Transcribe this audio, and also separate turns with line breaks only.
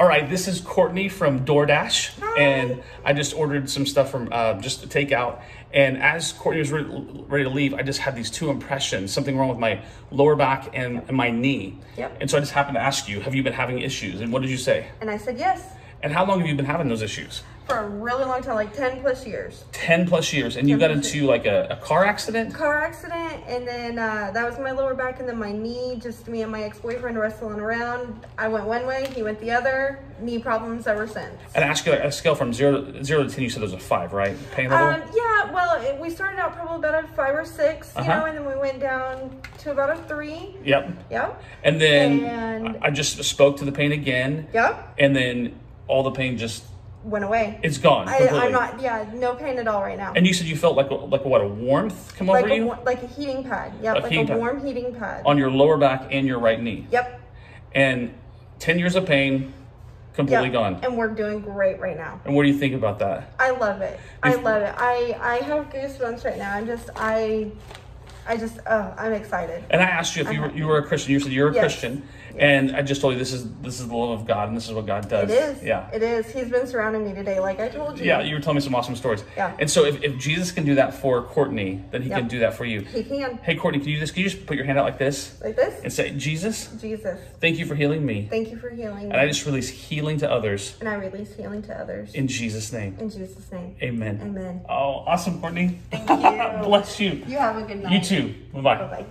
All right, this is Cortney from DoorDash, and I just ordered some stuff from uh, just to take out. And as Cortney was re- ready to leave, I just had these two impressions: something wrong with my lower back and, and my knee.
Yep.
And so I just happened to ask you, have you been having issues? And what did you say?
And I said yes
And how long have you been having those issues?
for a really long time, like 10 plus years.
Ten plus years, and you got into like a, a car accident.
Car accident, and then uh, that was my lower back, and then my knee, just me and my ex boyfriend wrestling around. I went one way, he went the other. Knee problems ever since.
And ask you like, a scale from zero to, ten. You said there's a five, right? Pain level.
Um, yeah, well, it, we started out probably about a five or 6 you
Uh-huh.
know, and then we went down to about a three.
yep.
Yep.
And then
And-
I I just spoke to the pain again.
Yep.
And then all the pain just
Went away.
it's gone.
I, I'm not, yeah, no pain at all right now.
And you said you felt like a- like what a warmth come
like
over
a,
you
like a heating pad. Yep,
A
like
heating
a
pad.
warm heating pad.
on your lower back and your right knee.
Yep.
And ten years of pain, completely
Yep.
gone.
And we're doing great right now.
And what do you think about that?
I love it. I love it. I I have goosebumps right now. I'm just I I just oh I'm excited.
And I asked you if you uh-huh. were, you were a Christian. You said you're a
Yes.
Christian, and I just told you this is this is the love of God, and this is what God does.
It is.
Yeah.
It is. He's been surrounding me today, like I told you.
Yeah, you were telling me some awesome stories.
Yeah.
And so if, if Jesus can do that for Cortney, then he
Yep.
can do that for you.
He can.
Hey Cortney, can you just can you just put your hand out like this
Like this.
and say, Jesus,
Jesus.
thank you for healing me.
Thank you for healing me.
And I just release healing to others
and I release healing to others.
in Jesus' name.
In Jesus' name.
Amen.
Amen.
Oh, awesome, Cortney.
Thank you.
Bless you.
You have a good night.
You too. Bye bye.
Bye bye.